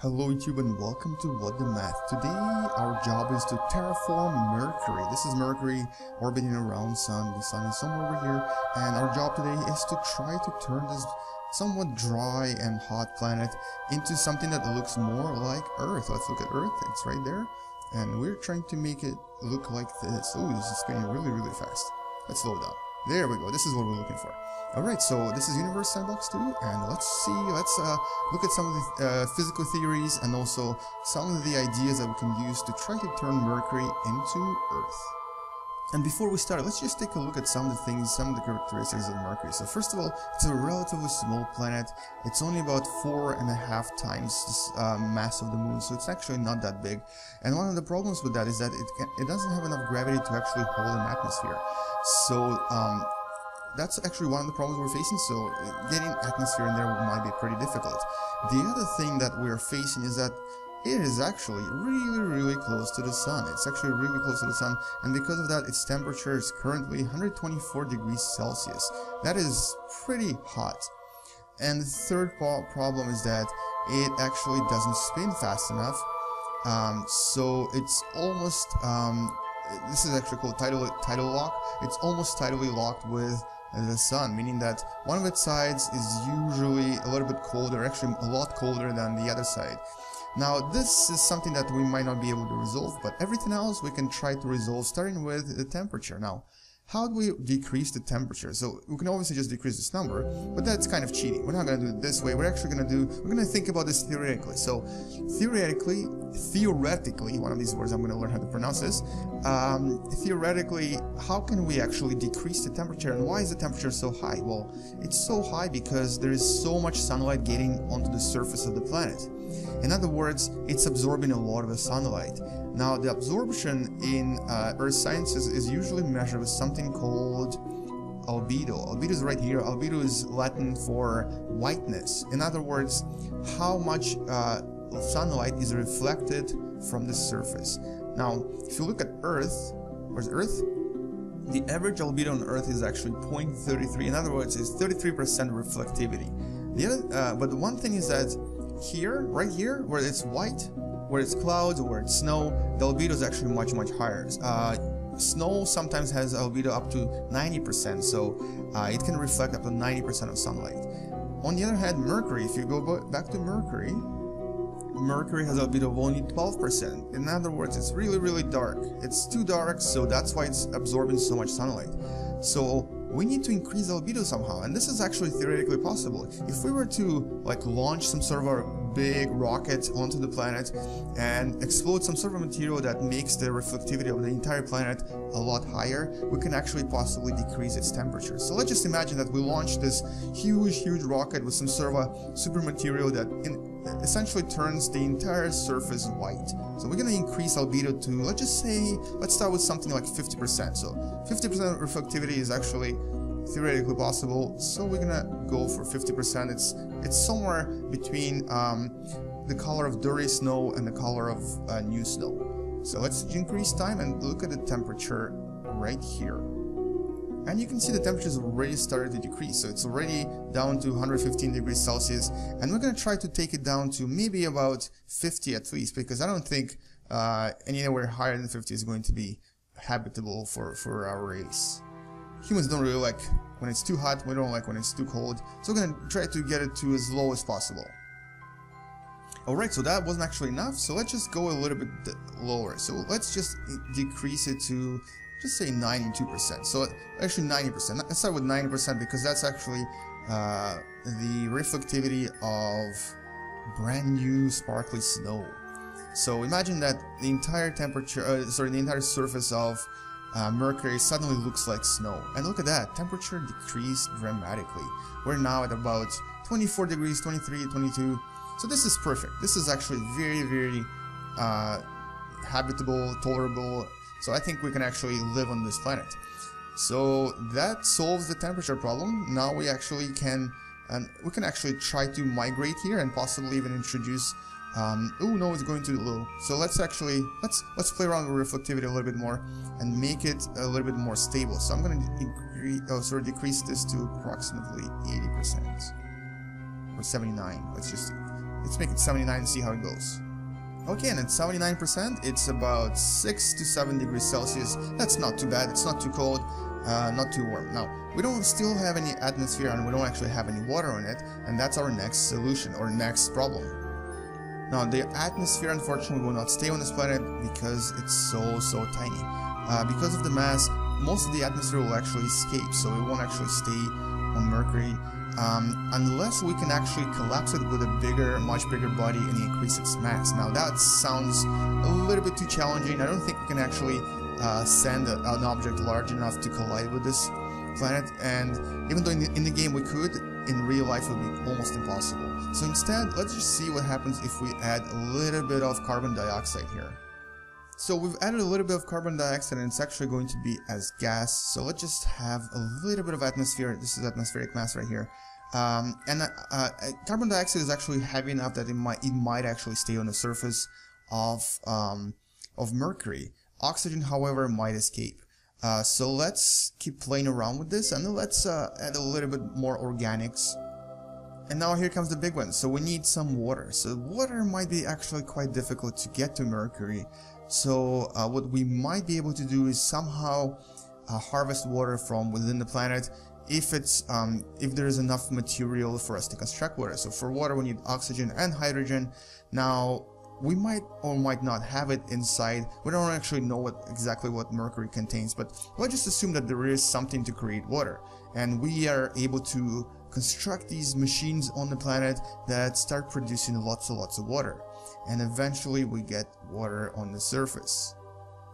Hello YouTube and welcome to What Da Math. Today our job is to terraform Mercury. This is Mercury orbiting around Sun. The Sun is somewhere over here and our job today is to try to turn this somewhat dry and hot planet into something that looks more like Earth. Let's look at Earth. It's right there and we're trying to make it look like this. Oh, this is spinning really really fast. Let's slow down. There we go. This is what we're looking for. Alright, so this is Universe Sandbox 2, and let's see, let's uh, look at some of the uh, physical theories and also some of the ideas that we can use to try to turn Mercury into Earth. And before we start, let's just take a look at some of the things, some of the characteristics of Mercury. So first of all, it's a relatively small planet. It's only about four and a half times the uh, mass of the moon, so it's actually not that big. And one of the problems with that is that it, can, it doesn't have enough gravity to actually hold an atmosphere. So um, that's actually one of the problems we're facing, so getting atmosphere in there might be pretty difficult. The other thing that we're facing is that it is actually really, really close to the sun. It's actually really close to the sun, and because of that, its temperature is currently 124 degrees Celsius. That is pretty hot. And the third problem is that it actually doesn't spin fast enough, um, so it's almost, um, this is actually called tidal, tidal lock, it's almost tidally locked with the sun, meaning that one of its sides is usually a little bit colder, actually a lot colder than the other side. Now this is something that we might not be able to resolve, but everything else we can try to resolve starting with the temperature. Now, how do we decrease the temperature? So we can obviously just decrease this number, but that's kind of cheating. We're not going to do it this way. We're actually going to do, we're going to think about this theoretically. So theoretically, theoretically, one of these words I'm going to learn how to pronounce this, um, theoretically, how can we actually decrease the temperature and why is the temperature so high? Well, it's so high because there is so much sunlight getting onto the surface of the planet. In other words, it's absorbing a lot of the sunlight. Now, the absorption in uh, Earth sciences is usually measured with something called albedo. Albedo is right here. Albedo is Latin for whiteness. In other words, how much uh, sunlight is reflected from the surface. Now, if you look at Earth, where's Earth? The average albedo on Earth is actually 0.33. In other words, it's 33% reflectivity. The other, uh, but the one thing is that here, right here, where it's white, where it's clouds where it's snow, the albedo is actually much, much higher. Uh, snow sometimes has albedo up to 90%, so uh, it can reflect up to 90% of sunlight. On the other hand, Mercury, if you go back to Mercury, Mercury has albedo of only 12%. In other words, it's really, really dark. It's too dark, so that's why it's absorbing so much sunlight. So we need to increase albedo somehow, and this is actually theoretically possible. If we were to like launch some sort of a big rocket onto the planet and explode some sort of material that makes the reflectivity of the entire planet a lot higher, we can actually possibly decrease its temperature. So let's just imagine that we launch this huge, huge rocket with some sort of a super material that in, essentially turns the entire surface white. So we're going to increase albedo to, let's just say, let's start with something like 50%. So 50% reflectivity is actually theoretically possible. So we're gonna go for 50%. It's it's somewhere between um, the color of dirty snow and the color of uh, new snow. So let's increase time and look at the temperature right here. And you can see the temperature has already started to decrease. So it's already down to 115 degrees Celsius. And we're going to try to take it down to maybe about 50 at least, because I don't think uh, anywhere higher than 50 is going to be habitable for, for our race humans don't really like when it's too hot, we don't like when it's too cold, so we're gonna try to get it to as low as possible. Alright, so that wasn't actually enough, so let's just go a little bit lower. So let's just decrease it to, just say 92%. So actually 90%. Let's start with 90% because that's actually uh, the reflectivity of brand new sparkly snow. So imagine that the entire temperature, uh, sorry, the entire surface of uh, Mercury suddenly looks like snow. And look at that, temperature decreased dramatically. We're now at about 24 degrees, 23, 22. So this is perfect. This is actually very, very uh, habitable, tolerable. So I think we can actually live on this planet. So that solves the temperature problem. Now we actually can, and we can actually try to migrate here and possibly even introduce um, oh no, it's going too low. So let's actually, let's let's play around with reflectivity a little bit more and make it a little bit more stable. So I'm going to increase, oh sorry, decrease this to approximately 80% or 79. Let's just Let's make it 79 and see how it goes. Okay, and at 79%, it's about 6 to 7 degrees Celsius. That's not too bad, it's not too cold, uh, not too warm. Now, we don't still have any atmosphere and we don't actually have any water on it, and that's our next solution, or next problem. Now, the atmosphere unfortunately will not stay on this planet because it's so, so tiny. Uh, because of the mass, most of the atmosphere will actually escape, so it won't actually stay on Mercury um, unless we can actually collapse it with a bigger, much bigger body and increase its mass. Now that sounds a little bit too challenging. I don't think we can actually uh, send a, an object large enough to collide with this planet, and even though in the, in the game we could, in real life it would be almost impossible. So instead, let's just see what happens if we add a little bit of carbon dioxide here. So we've added a little bit of carbon dioxide and it's actually going to be as gas. So let's just have a little bit of atmosphere. This is atmospheric mass right here. Um, and uh, uh, carbon dioxide is actually heavy enough that it might it might actually stay on the surface of um, of Mercury. Oxygen, however, might escape. Uh, so let's keep playing around with this and let's uh, add a little bit more organics. And now here comes the big one. So we need some water. So water might be actually quite difficult to get to Mercury. So uh, what we might be able to do is somehow uh, harvest water from within the planet if it's um, if there is enough material for us to construct water. So for water we need oxygen and hydrogen. Now we might or might not have it inside. We don't actually know what exactly what mercury contains, but let's just assume that there is something to create water, and we are able to construct these machines on the planet that start producing lots and lots of water and eventually we get water on the surface.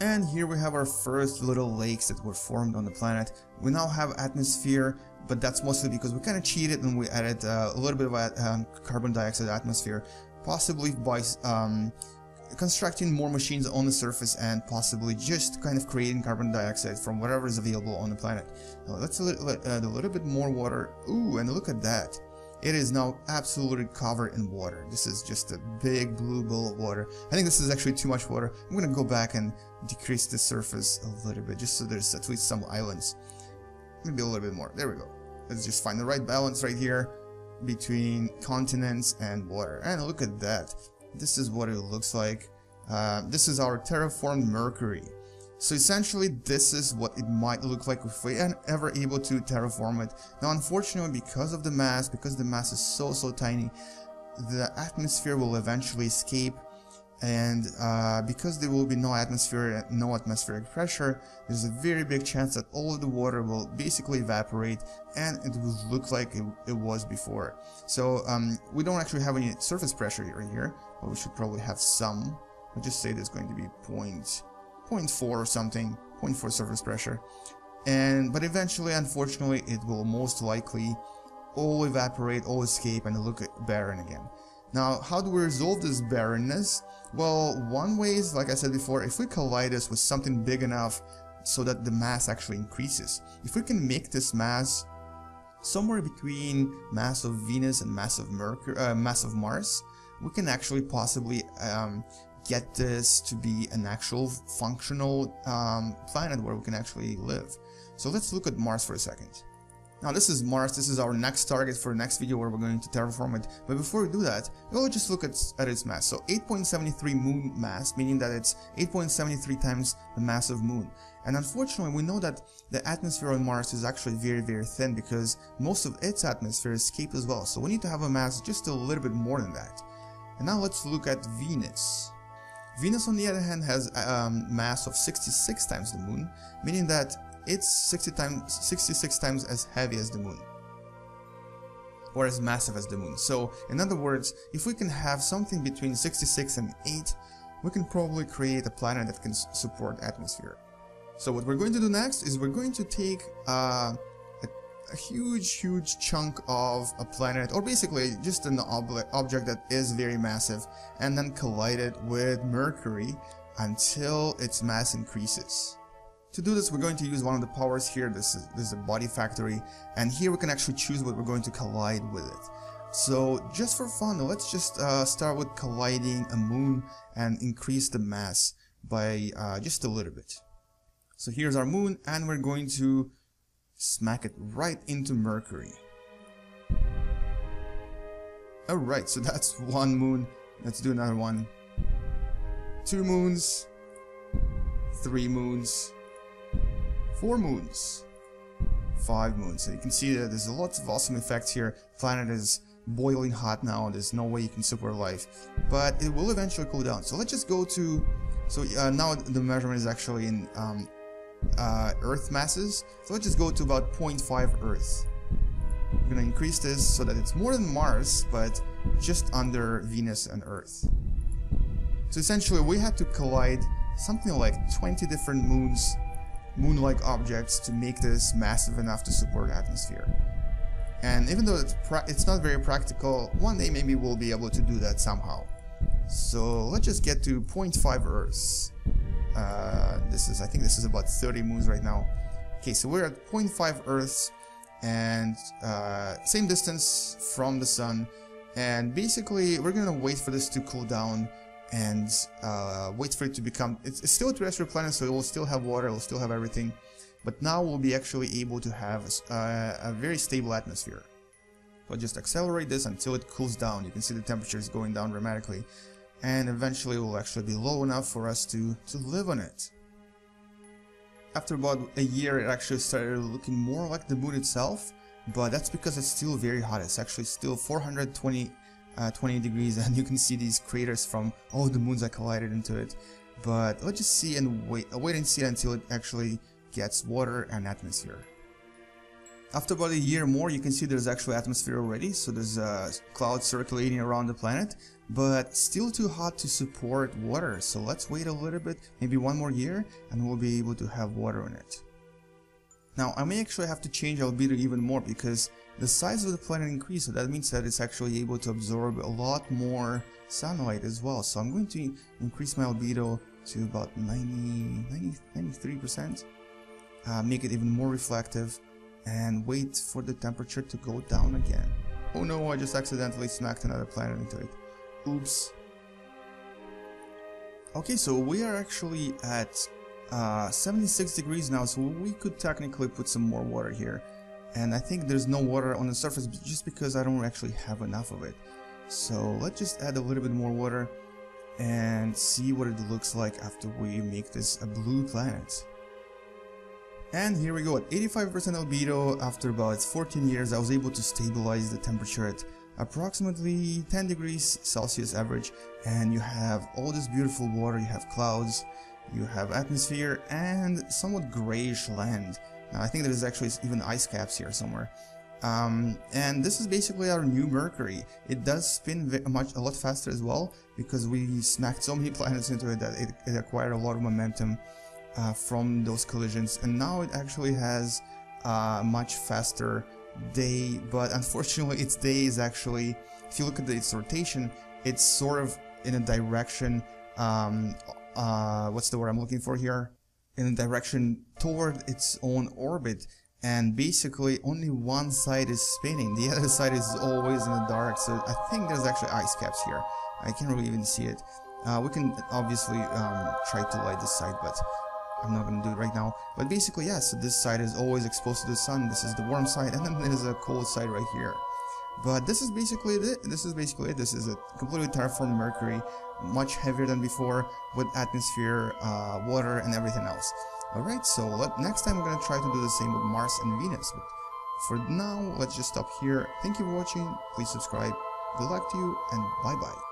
And here we have our first little lakes that were formed on the planet. We now have atmosphere, but that's mostly because we kind of cheated and we added uh, a little bit of um, carbon dioxide atmosphere, possibly by um, constructing more machines on the surface and possibly just kind of creating carbon dioxide from whatever is available on the planet. Now let's add a little bit more water. Ooh, and look at that. It is now absolutely covered in water. This is just a big blue bowl of water. I think this is actually too much water. I'm gonna go back and decrease the surface a little bit just so there's at least some islands. Maybe a little bit more. There we go. Let's just find the right balance right here between continents and water. And look at that. This is what it looks like. Uh, this is our terraformed Mercury. So essentially this is what it might look like if we are ever able to terraform it. Now unfortunately because of the mass, because the mass is so so tiny, the atmosphere will eventually escape and uh, because there will be no atmosphere no atmospheric pressure there's a very big chance that all of the water will basically evaporate and it will look like it, it was before so um, we don't actually have any surface pressure right here but we should probably have some I'll just say there's going to be point 0.4 or something, 0.4 surface pressure. And but eventually, unfortunately, it will most likely all evaporate, all escape, and look barren again. Now, how do we resolve this barrenness? Well, one way is, like I said before, if we collide this with something big enough so that the mass actually increases. If we can make this mass somewhere between mass of Venus and mass of Mercury, uh, mass of Mars, we can actually possibly um, get this to be an actual functional um, planet where we can actually live. So let's look at Mars for a second. Now this is Mars, this is our next target for the next video where we're going to terraform it. But before we do that, we'll just look at, at its mass. So 8.73 moon mass, meaning that it's 8.73 times the mass of moon. And unfortunately, we know that the atmosphere on Mars is actually very, very thin because most of its atmosphere escaped as well. So we need to have a mass just a little bit more than that. And now let's look at Venus. Venus on the other hand has a um, mass of 66 times the moon, meaning that it's 60 times, 66 times as heavy as the moon or as massive as the moon. So in other words, if we can have something between 66 and 8, we can probably create a planet that can support atmosphere. So what we're going to do next is we're going to take uh, a huge, huge chunk of a planet, or basically just an ob object that is very massive, and then collide it with Mercury until its mass increases. To do this, we're going to use one of the powers here. This is, this is a body factory, and here we can actually choose what we're going to collide with it. So just for fun, let's just uh, start with colliding a moon and increase the mass by uh, just a little bit. So here's our moon, and we're going to smack it right into Mercury. Alright, so that's one moon. Let's do another one. Two moons. Three moons. Four moons. Five moons. So you can see that there's lots of awesome effects here. Planet is boiling hot now. There's no way you can support life. But it will eventually cool down. So let's just go to... So uh, now the measurement is actually in um, uh, Earth masses. So let's just go to about 0.5 Earth. I'm gonna increase this so that it's more than Mars, but just under Venus and Earth. So essentially we had to collide something like 20 different moons, moon-like objects to make this massive enough to support atmosphere. And even though it's, it's not very practical, one day maybe we'll be able to do that somehow. So let's just get to 0.5 Earths. Uh, this is, I think this is about 30 moons right now. Okay, so we're at 0.5 Earths and uh, same distance from the sun and basically we're gonna wait for this to cool down and uh, wait for it to become it's, it's, still a terrestrial planet so it will still have water it will still have everything but now we'll be actually able to have uh, a very stable atmosphere. So just accelerate this until it cools down. You can see the temperature is going down dramatically and eventually it will actually be low enough for us to to live on it. After about a year, it actually started looking more like the moon itself, but that's because it's still very hot. It's actually still 420 uh, 20 degrees, and you can see these craters from all the moons that collided into it. But let's just see and wait, wait and see until it actually gets water and atmosphere. After about a year more, you can see there's actually atmosphere already, so there's uh, clouds circulating around the planet, but still too hot to support water, so let's wait a little bit, maybe one more year, and we'll be able to have water in it. Now, I may actually have to change albedo even more, because the size of the planet increased, so that means that it's actually able to absorb a lot more sunlight as well, so I'm going to increase my albedo to about 90, 90 93%, uh, make it even more reflective, and wait for the temperature to go down again. Oh no, I just accidentally smacked another planet into it. Oops. Okay, so we are actually at uh, 76 degrees now, so we could technically put some more water here. And I think there's no water on the surface just because I don't actually have enough of it. So let's just add a little bit more water and see what it looks like after we make this a blue planet. And here we go, at 85% albedo, after about 14 years I was able to stabilize the temperature at approximately 10 degrees Celsius average and you have all this beautiful water, you have clouds, you have atmosphere and somewhat grayish land. Now I think there's actually even ice caps here somewhere. Um, and this is basically our new Mercury. It does spin much a lot faster as well because we smacked so many planets into it that it, it acquired a lot of momentum uh, from those collisions and now it actually has a much faster day but unfortunately its day is actually if you look at its rotation it's sort of in a direction um, uh, what's the word I'm looking for here in a direction toward its own orbit and basically only one side is spinning the other side is always in the dark so I think there's actually ice caps here I can't really even see it uh, we can obviously um, try to light this side but I'm not gonna do it right now. But basically, yes, yeah, so this side is always exposed to the sun. This is the warm side, and then there's a cold side right here. But this is basically it. This is basically it. This is a completely terraformed Mercury, much heavier than before, with atmosphere, uh, water, and everything else. Alright, so let, next time we're gonna try to do the same with Mars and Venus. But for now, let's just stop here. Thank you for watching. Please subscribe. Good luck to you, and bye-bye.